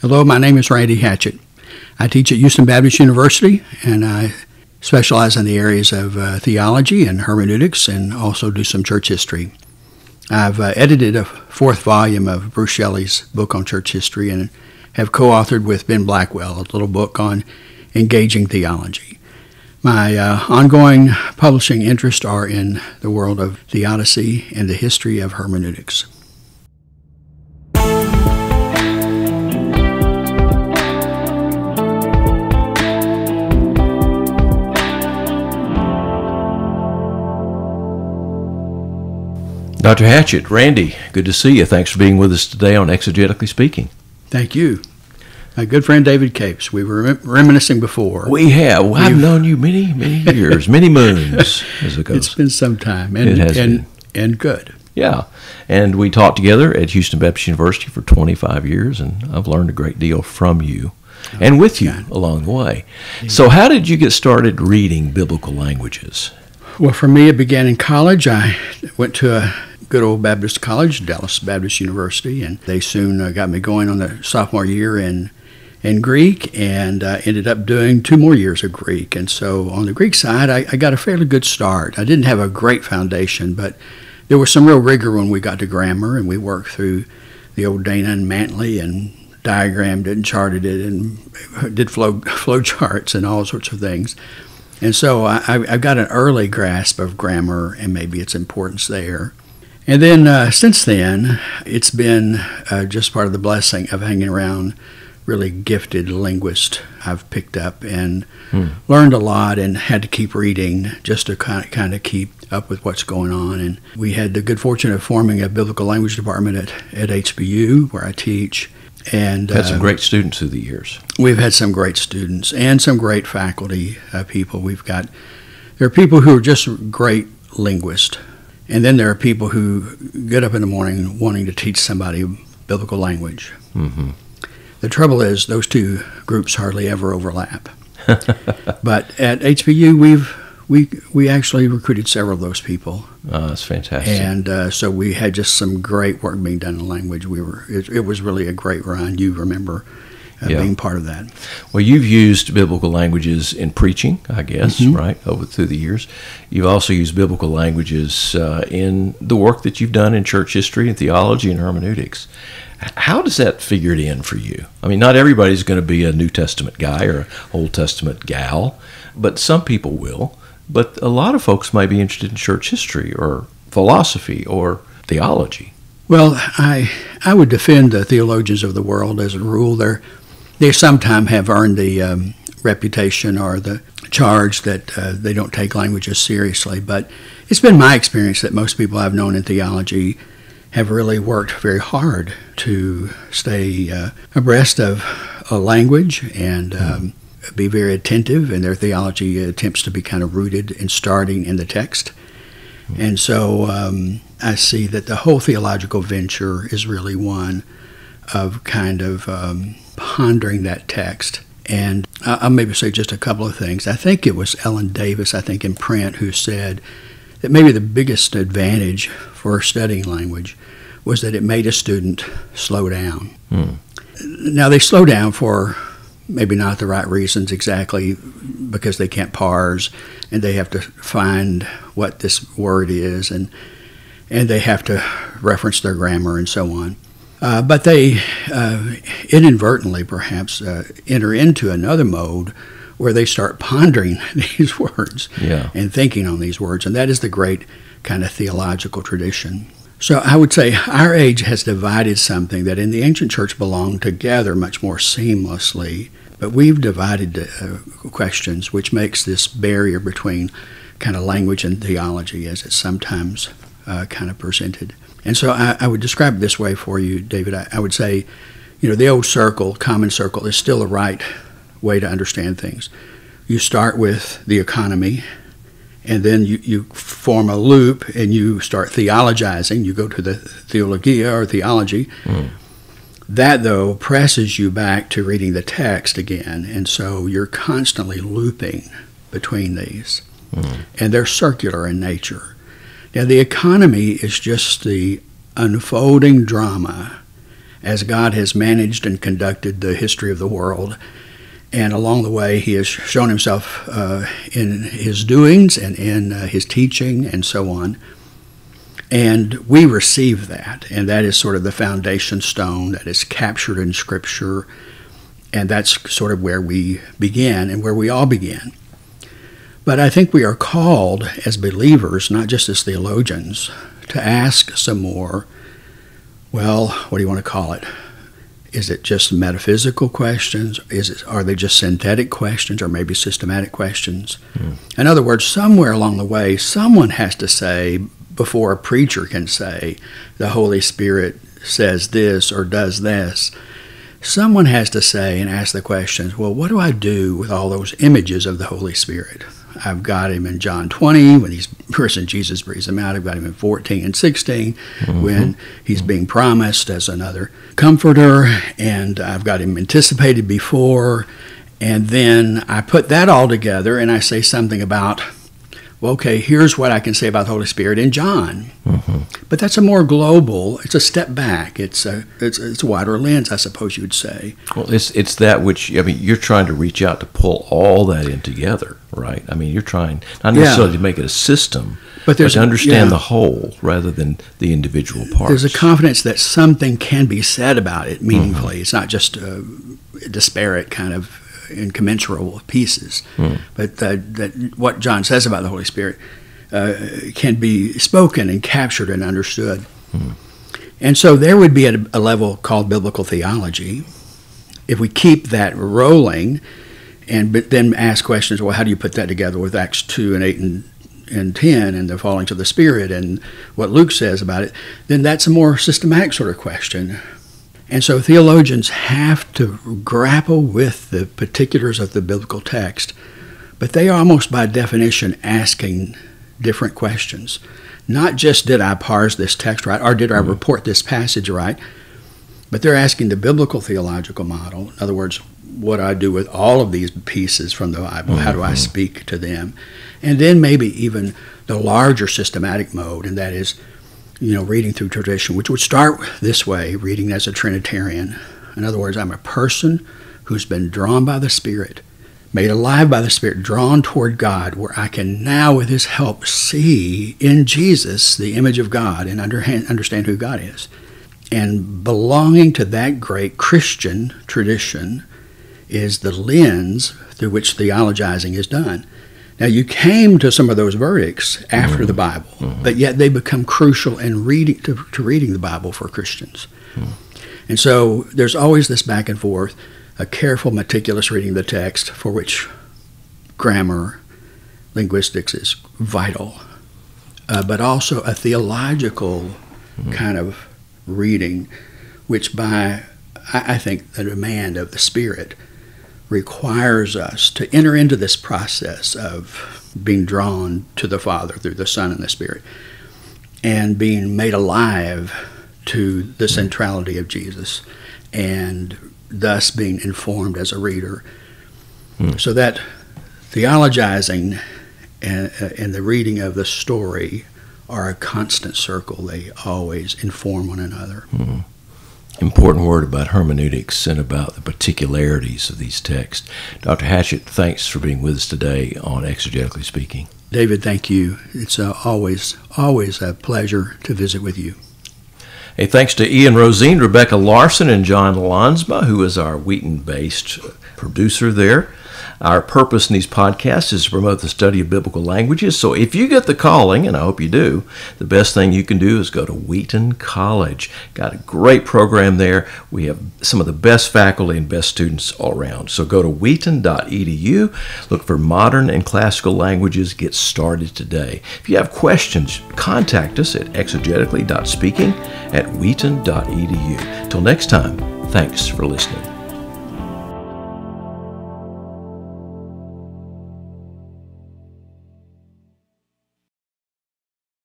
Hello, my name is Randy Hatchett. I teach at Houston Baptist University, and I specialize in the areas of uh, theology and hermeneutics, and also do some church history. I've uh, edited a fourth volume of Bruce Shelley's book on church history, and have co-authored with Ben Blackwell a little book on engaging theology. My uh, ongoing publishing interests are in the world of theodicy and the history of hermeneutics. Dr. Hatchett, Randy, good to see you. Thanks for being with us today on Exegetically Speaking. Thank you. My good friend David Capes. We were reminiscing before. We have. Well, I've known you many, many years, many moons, as it goes. It's been some time, and It has and been. and good. Yeah. And we taught together at Houston Baptist University for 25 years, and I've learned a great deal from you oh, and with you God. along the way. So, how did you get started reading biblical languages? Well, for me, it began in college. I went to a good old Baptist college, Dallas Baptist University, and they soon uh, got me going on the sophomore year in in Greek, and uh, ended up doing two more years of Greek. And so, on the Greek side, I, I got a fairly good start. I didn't have a great foundation, but there was some real rigor when we got to grammar, and we worked through the old Dana and Mantey and diagrammed it and charted it and did flow flow charts and all sorts of things. And so I, I've got an early grasp of grammar and maybe its importance there. And then uh, since then, it's been uh, just part of the blessing of hanging around really gifted linguists I've picked up and Hmm. learned a lot and had to keep reading just to kind of, kind of keep up with what's going on. And we had the good fortune of forming a biblical language department at, at HBU where I teach. And Had some uh, great students through the years. We've had some great students and some great faculty uh, people. We've got there are people who are just great linguists, and then there are people who get up in the morning wanting to teach somebody biblical language. hmm The trouble is those two groups hardly ever overlap. but at HBU, we've we we actually recruited several of those people, Uh, that's fantastic. and uh, so we had just some great work being done in language. We were it, it was really a great run. You remember uh, Yeah. being part of that. Well, you've used biblical languages in preaching, I guess, Mhm. right, over through the years. You've also used biblical languages uh, in the work that you've done in church history and theology and hermeneutics. How does that figure it in for you? I mean, not everybody's going to be a New Testament guy or Old Testament gal, but some people will. But a lot of folks might be interested in church history or philosophy or theology. Well, I I would defend the theologians of the world as a rule. They're they sometimes have earned the um, reputation or the charge that uh, they don't take languages seriously. But it's been my experience that most people I've known in theology have really worked very hard to stay uh, abreast of a language and um, be very attentive, and their theology attempts to be kind of rooted and starting in the text. And so um, I see that the whole theological venture is really one of kind of um, pondering that text. And I- I'll maybe say just a couple of things. I think it was Ellen Davis, I think in print, who said that maybe the biggest advantage for studying language was that it made a student slow down. Hmm. Now, they slow down for maybe not the right reasons exactly because they can't parse and they have to find what this word is and and they have to reference their grammar and so on. Uh, but they uh, inadvertently perhaps uh, enter into another mode where they start pondering these words Yeah. and thinking on these words, and that is the great kind of theological tradition. So I would say our age has divided something that in the ancient church belonged together much more seamlessly, but we've divided uh, questions, which makes this barrier between kind of language and theology as it's sometimes uh, kind of presented. And so I, I would describe it this way for you, David. I, I would say, you know, the old circle, common circle, is still the right way to understand things. You start with the economy, and then you, you form a loop and you start theologizing. You go to the theologia or theology. Mm. That, though, presses you back to reading the text again. And so you're constantly looping between these. Mm. And they're circular in nature. Now, the economy is just the unfolding drama as God has managed and conducted the history of the world. And along the way, he has shown himself uh, in his doings and in uh, his teaching and so on. And we receive that, and that is sort of the foundation stone that is captured in Scripture, and that's sort of where we begin and where we all begin. But I think we are called as believers, not just as theologians, to ask some more, well, what do you want to call it? Is it just metaphysical questions? Is it, are they just synthetic questions or maybe systematic questions? Mm. In other words, somewhere along the way, someone has to say, before a preacher can say, the Holy Spirit says this or does this, someone has to say and ask the questions, well, what do I do with all those images of the Holy Spirit? I've got him in John 20 when he's person Jesus brings him out. I've got him in 14 and 16 mm-hmm. when he's being promised as another comforter, and I've got him anticipated before. And then I put that all together and I say something about well, okay, here's what I can say about the Holy Spirit in John. Mm-hmm. But that's a more global. It's a step back. It's a it's, it's a wider lens, I suppose you would say. Well, it's it's that which I mean, you're trying to reach out to pull all that in together, right? I mean, you're trying not necessarily yeah. to make it a system, but, there's but to understand yeah. the whole rather than the individual parts. There's a confidence that something can be said about it meaningfully. Mm-hmm. It's not just a disparate kind of incommensurable pieces. Mm. But that, that what John says about the Holy Spirit uh, can be spoken and captured and understood. Mm. And so there would be a, a level called biblical theology. If we keep that rolling, and but then ask questions. Well, how do you put that together with Acts two and eight and and ten and the falling to the Spirit and what Luke says about it? Then that's a more systematic sort of question. And so theologians have to grapple with the particulars of the biblical text, but they are almost by definition asking different questions. Not just did I parse this text right or did I mm-hmm. report this passage right, but they're asking the biblical theological model. In other words, what do I do with all of these pieces from the Bible? How do I mm-hmm. speak to them? And then maybe even the larger systematic mode, and that is you know, reading through tradition, which would start this way, reading as a Trinitarian. In other words, I'm a person who's been drawn by the Spirit, made alive by the Spirit, drawn toward God, where I can now, with His help, see in Jesus the image of God and understand who God is. And belonging to that great Christian tradition is the lens through which theologizing is done. Now, you came to some of those verdicts after mm-hmm. the Bible, mm-hmm. but yet they become crucial in reading to, to reading the Bible for Christians. Mm-hmm. And so there's always this back and forth, a careful, meticulous reading of the text for which grammar, linguistics is vital, uh, but also a theological mm-hmm. kind of reading, which by, I, I think, the demand of the Spirit – requires us to enter into this process of being drawn to the Father through the Son and the Spirit and being made alive to the centrality of Jesus and thus being informed as a reader. Hmm. So that theologizing and, uh, and the reading of the story are a constant circle. They always inform one another. Hmm important word about hermeneutics and about the particularities of these texts. Dr. Hatchett, thanks for being with us today on Exegetically Speaking. David, thank you. It's uh, always, always a pleasure to visit with you. Hey, thanks to Ian Rosine, Rebecca Larson, and John Lansma, who is our Wheaton based producer there. Our purpose in these podcasts is to promote the study of biblical languages. So if you get the calling, and I hope you do, the best thing you can do is go to Wheaton College. Got a great program there. We have some of the best faculty and best students all around. So go to wheaton.edu, look for modern and classical languages, get started today. If you have questions, contact us at exegetically.speaking at wheaton.edu. Till next time, thanks for listening.